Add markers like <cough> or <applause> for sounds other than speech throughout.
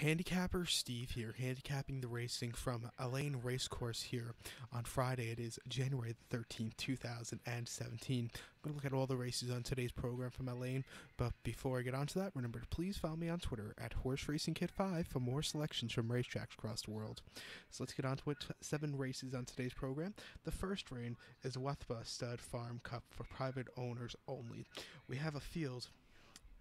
Handicapper Steve here, handicapping the racing from Al Ain Racecourse here on Friday. It is January the 13th, 2017. I'm going to look at all the races on today's program from Al Ain, but before I get on to that, remember to please follow me on Twitter at Horse Racing Kid 5 for more selections from racetracks across the world. So let's get on to it. Seven races on today's program. The first rain is Wethba Stud Farm Cup for private owners only. We have a field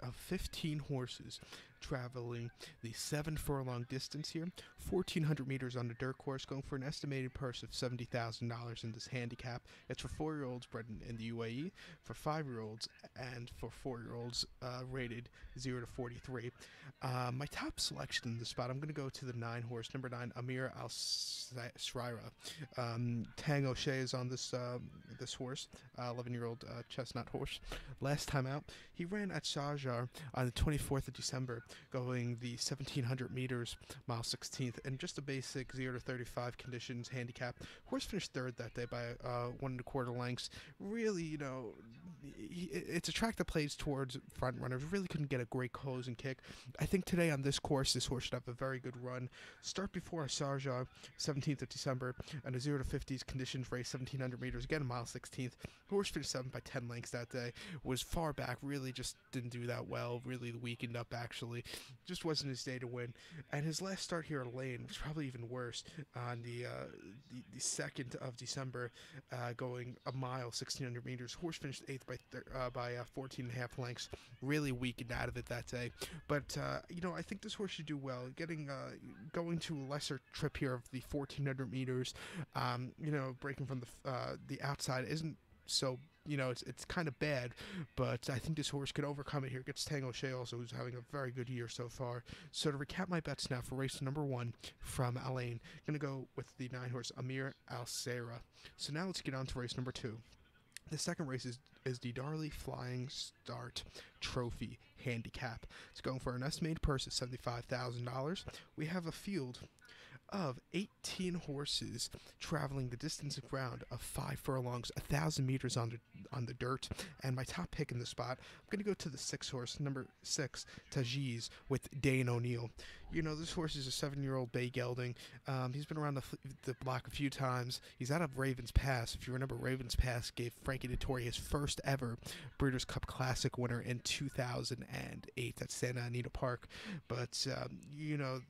of 15 horses traveling the seven furlong distance here, 1400 meters on the dirt course, going for an estimated purse of $70,000 in this handicap. It's for four year olds bred in, the UAE, for five year olds, and for four year olds uh, rated 0 to 43. Uh, my top selection in the spot, I'm going to go to the nine horse, number nine, Amir Al Srira. Um, Tang O'Shea is on this uh, this horse, 11 year old uh, chestnut horse. Last time out, he ran at Sharjah on the 24th of December going the 1700 meters, mile 16th, and just a basic 0 to 35 conditions handicap. Horse finished third that day by uh, one and a quarter lengths. Really, you know, it's a track that plays towards front runners. Really couldn't get a great close and kick. I think today on this course, this horse should have a very good run. Start before Sharjah, 17th of December, and a 0 to 50s conditions race, 1700 meters, again, mile 16th. Horse finished 7 by 10 lengths that day. Was far back, really just didn't do that well. Really weakened up, actually just wasn't his day to win. And his last start here at Lane was probably even worse on the uh, the, the, second of December, uh, going a mile, 1600 meters. Horse finished eighth by uh, by uh, 14 and a half lengths. Really weakened out of it that day. But uh, you know, I think this horse should do well. Getting uh, going to a lesser trip here of the 1400 meters. Um, you know, breaking from the the outside isn't so you know, it's it's kind of bad, but I think this horse could overcome it here. Gets Tango O'Shea also, who's having a very good year so far. So to recap my bets now for race number one from Al Ain, going to go with the nine horse Amir Al Sera. So now let's get on to race number two. The second race is, is the Darley Flying Start Trophy Handicap. It's going for an estimated purse of $75,000. We have a field of 18 horses traveling the distance of ground of five furlongs, a thousand meters on the on the dirt. And my top pick in the spot, I'm going to go to the six horse, number six, Tajiz with Dane O'Neill. You know, this horse is a seven-year-old bay gelding. Um, he's been around the, the block a few times. He's out of Ravens Pass. If you remember, Ravens Pass gave Frankie Dettori his first ever Breeders' Cup Classic winner in 2008 at Santa Anita Park. But um, you know,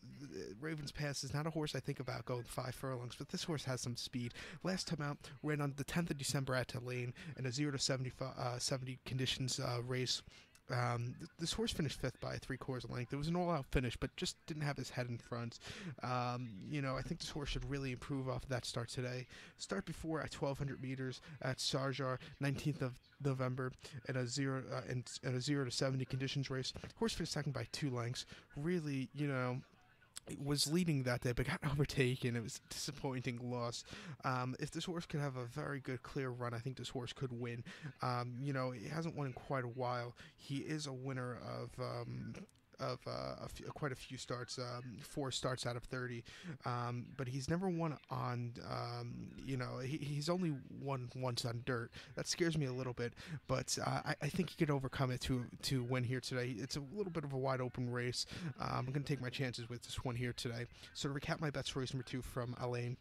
Ravens Pass is not a horse I think about going five furlongs, but this horse has some speed. Last time out, ran on the 10th of December at Tulane in a 0 to 70, uh, 70 conditions uh, race. Um, th- this horse finished fifth by three quarters of length. It was an all-out finish, but just didn't have his head in front. Um, you know, I think this horse should really improve off of that start today. Start before at 1,200 meters at Sharjah, 19th of November, at a zero uh, in, at a zero to 70 conditions race. Horse finished second by two lengths. Really, you know, was leading that day but got <laughs> overtaken. It was a disappointing loss. Um, if this horse could have a very good clear run, I think this horse could win. Um, you know, he hasn't won in quite a while. He is a winner of um, of uh, quite a few starts, um, four starts out of 30. Um, but he's never won on, um, you know, he, he's only won once on dirt. That scares me a little bit, but uh, I, I, think he could overcome it to to win here today. It's a little bit of a wide open race. Um, I'm going to take my chances with this one here today. So to recap my bets for race number two from Al Ain.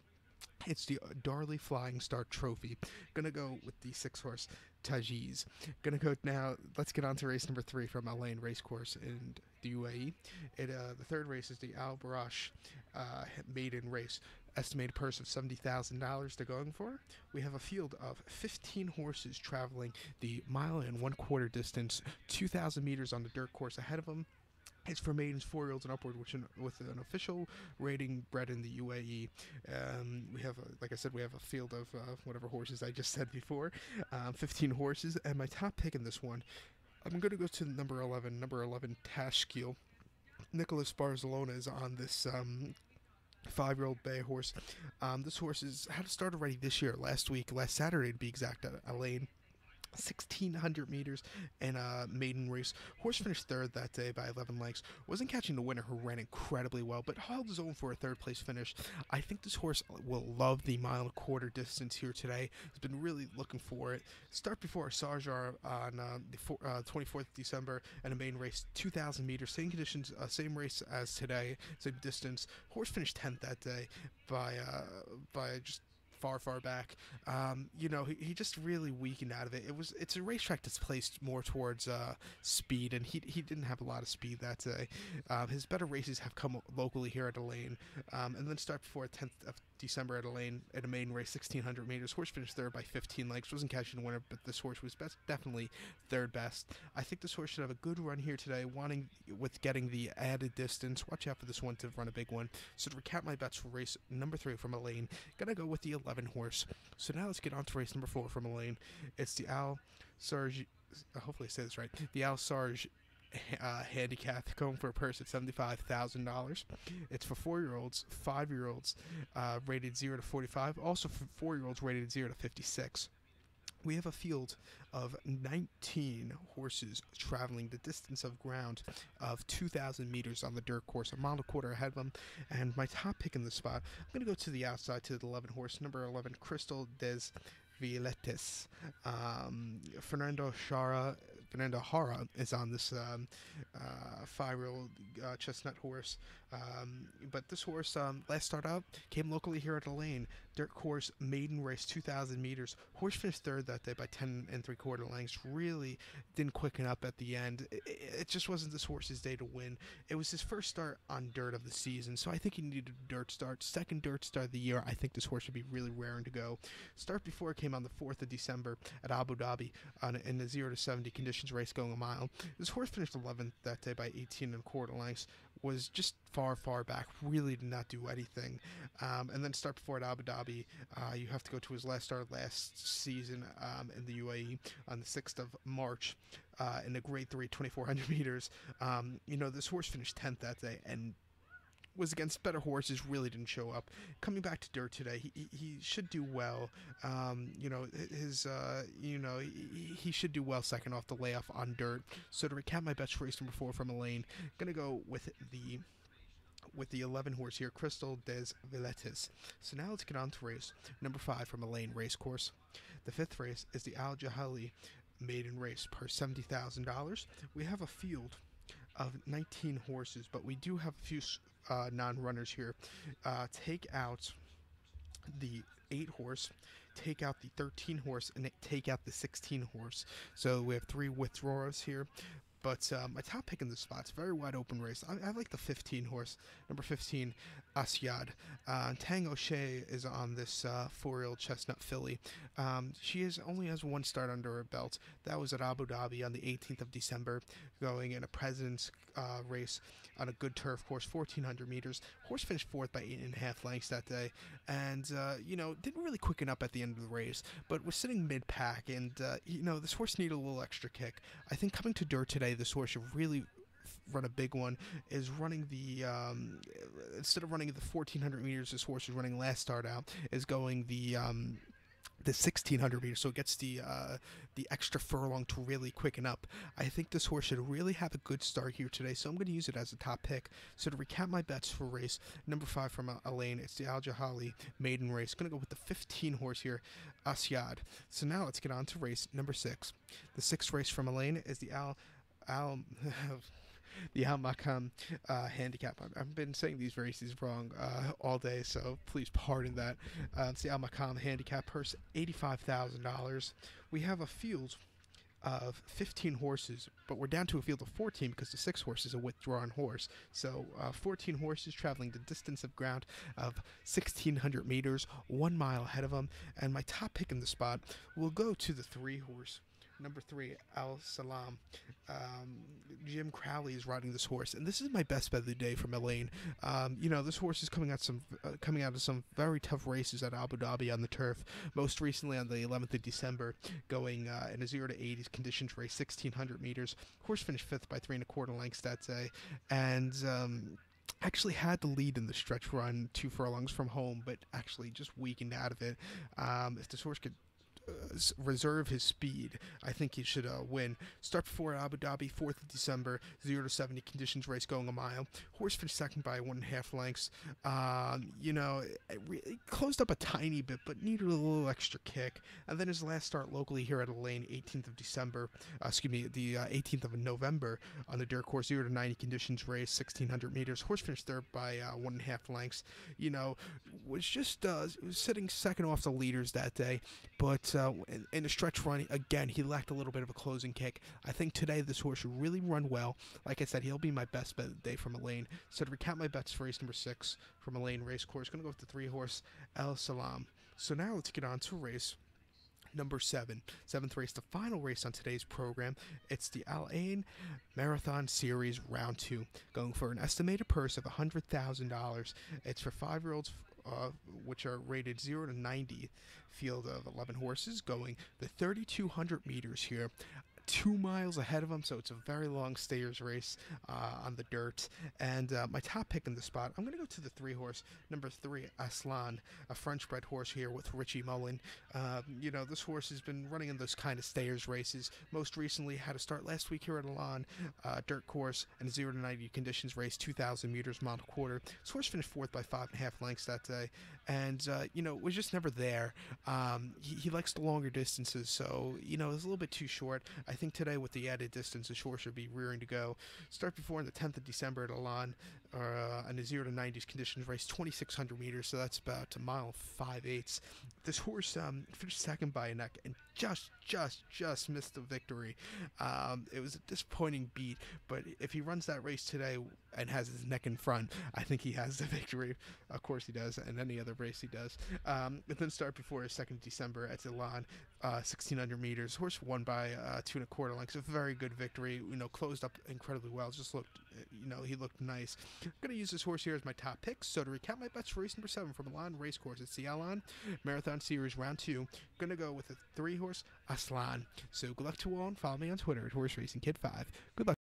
It's the Darley Flying Start Trophy. Gonna go with the six horse Tajiz. Gonna go now. Let's get on to race number three from Al Ain Racecourse in the UAE. It uh, the third race is the Al Barash uh, maiden race. Estimated purse of seventy thousand dollars they're going for. We have a field of fifteen horses traveling the mile and one quarter distance, two thousand meters on the dirt course ahead of them. It's for maidens four year olds and upward, which with an official rating bred in the UAE. Um, we have, a, like I said, we have a field of uh, whatever horses I just said before, um, 15 horses, and my top pick in this one, I'm going to go to number 11, number 11 Tashkil. Nicholas Barzalona is on this um, five-year-old bay horse. Um, this horse has had a start already this year, last week, last Saturday to be exact, at Al Ain 1600 meters in a maiden race. Horse finished third that day by 11 lengths. Wasn't catching the winner, who ran incredibly well, but held his own for a third place finish. I think this horse will love the mile and a quarter distance here today. He's been really looking for it. Start before Sharjah on uh, the four, uh, 24th of December and a main race, 2,000 meters, same conditions, uh, same race as today, same distance. Horse finished 10th that day by uh, by just far, far back. Um, you know, he, he just really weakened out of it. It was it's a racetrack that's placed more towards uh, speed, and he he didn't have a lot of speed that day. Um, his better races have come locally here at Al Ain, um, and then start before 10th of December at Al Ain at a main race, 1600 meters. Horse finished third by 15 lengths. Wasn't catching the winner, but this horse was best, definitely third best. I think this horse should have a good run here today, wanting with getting the added distance. Watch out for this one to run a big one. So to recap my bets for race number three from Al Ain, gonna go with the 11 horse. So now let's get on to race number four from Al Ain. It's the Al Sarge. Uh, hopefully I say this right. The Al Sarge uh, handicap going for a purse of seventy-five thousand dollars. It's for four-year-olds, five-year-olds, uh, rated zero to forty-five. Also for four-year-olds rated zero to fifty-six. We have a field of 19 horses traveling the distance of ground of 2,000 meters on the dirt course, a mile and a quarter ahead of them. And my top pick in the spot, I'm going to go to the outside to the 11 horse, number 11, Crystal Des Violettes. Um, Fernando Shara Fernando Jara is on this um, uh, five-year-old uh, chestnut horse. Um, but this horse um, last start out came locally here at Al Ain. Dirt course maiden race, 2,000 meters. Horse finished third that day by 10 and three quarter lengths. Really didn't quicken up at the end. It, it, just wasn't this horse's day to win. It was his first start on dirt of the season, so I think he needed a dirt start. Second dirt start of the year. I think this horse should be really raring to go. Start before came on the 4th of December at Abu Dhabi on, in the 0 to 70 conditions race going a mile. This horse finished 11th that day by 18 and a quarter lengths. Was just far, far back. Really did not do anything. Um, and then start before at Abu Dhabi. Uh, you have to go to his last start last season um, in the UAE on the 6th of March. Uh, in a grade 3 2400 <laughs> meters um, you know this horse finished 10th that day and was against better horses, really didn't show up. Coming back to dirt today, he, he should do well. Um, you know, his, uh, you know, he, he, should do well second off the layoff on dirt. So to recap my best race number four from Al Ain, gonna go with the with the 11 horse here, Crystal des Violettes. So now let's get on to race number five from Al Ain Race Course. The fifth race is the Al Jahali maiden race per $70,000. We have a field of 19 horses, but we do have a few uh, non-runners here. Uh, take out the eight horse, take out the 13 horse, and take out the 16 horse. So we have three withdrawals here. But um, my top pick in this spot is very wide open race. I, I, like the 15 horse, number 15, Asyad. Uh, Tang O'Shea is on this uh, four-year-old chestnut filly. Um, she is only has one start under her belt. That was at Abu Dhabi on the 18th of December, going in a President's uh, race on a good turf course, 1400 meters. Horse finished fourth by eight and a half lengths that day, and uh, you know didn't really quicken up at the end of the race, but was sitting mid-pack, and uh, you know this horse needed a little extra kick. I think coming to dirt today, this horse should really run a big one is running the um, instead of running the 1400 meters this horse is running last start out is going the um, the 1600 meters, so it gets the uh, the extra furlong to really quicken up. I think this horse should really have a good start here today, so I'm going to use it as a top pick. So to recap my bets for race number five from uh, Al Ain, it's the Al Jahali maiden race. Going to go with the 15 horse here, Asyad. So now let's get on to race number six. The sixth race from Al Ain is the Al Al. <laughs> the Al Makam uh, handicap. I've, I've, been saying these races wrong uh, all day, so please pardon that. Uh, it's the Al Makam handicap purse, $85,000. We have a field of 15 horses, but we're down to a field of 14 because the six horse is a withdrawn horse. So uh, 14 horses traveling the distance of ground of 1,600 meters, one mile ahead of them. And my top pick in the spot will go to the three horse Number three, Al Salam. Um, Jim Crowley is riding this horse, and this is my best bet of the day from Al Ain. Um, you know, this horse is coming out some uh, coming out of some very tough races at Abu Dhabi on the turf. Most recently on the 11th of December, going uh, in a zero to 80s conditions race, 1600 meters. Horse finished fifth by three and a quarter lengths that day, and. Um, actually had the lead in the stretch run two furlongs from home, but actually just weakened out of it. Um, if this horse could reserve his speed. I think he should uh, win. Start before Abu Dhabi, 4th of December, 0 to 70 conditions race going a mile. Horse finished second by one and a half lengths. Um, you know, it, re- it closed up a tiny bit, but needed a little extra kick. And then his last start locally here at Al Ain, 18th of December, uh, excuse me, the uh, 18th of November on the dirt course, 0 to 90 conditions race, 1600 meters. Horse finished third by uh, one and a half lengths. You know, was just uh, was sitting second off the leaders that day, but uh, in, the stretch run, again, he lacked a little bit of a closing kick. I think today this horse should really run well. Like I said, he'll be my best bet of the day from Al Ain. So to recount my bets for race number six from Al Ain Race Course, going to go with the three horse El Salam. So now let's get on to race number seven, seventh race, the final race on today's program. It's the Al Ain Marathon Series Round Two, going for an estimated purse of hundred thousand dollars. It's for five-year-olds, uh, which are rated zero to ninety. Field of eleven horses, going the thirty-two hundred meters here. Two miles ahead of them, so it's a very long stayers race uh, on the dirt. And uh, my top pick in the spot, I'm going to go to the three horse, number three, Aslan, a French bred horse here with Richie Mullen. Uh, you know, this horse has been running in those kind of stayers races. Most recently, had a start last week here at Al Ain, uh, dirt course, and a 0 to 90 conditions race, 2,000 meters, mile quarter. This horse finished fourth by five and a half lengths that day, and, uh, you know, was just never there. Um, he, he likes the longer distances, so, you know, it was a little bit too short. I think today, with the added distance, the horse should be rearing to go. Start before on the 10th of December at Al Ain, uh, and a 0 to 90s conditions race, 2,600 meters, so that's about a mile 5 eighths. This horse um, finished second by a neck and just, just, just missed the victory. Um, it was a disappointing beat, but if he runs that race today and has his neck in front, I think he has the <laughs> victory. Of course he does, and any other race he does. Um, and then start before his second December at Al Ain, uh, 1600 meters. Horse won by uh, two and a quarter lengths. A very good victory. You know, closed up incredibly well. Just looked, uh, you know, he looked nice. I'm gonna use this horse here as my top pick. So to recap my bets for race number seven from Al Ain Racecourse, the Al Ain Marathon Series Round Two. gonna go with a three horse Aslan. So good luck to all, and follow me on Twitter at Horse Racing Kid Five. Good luck.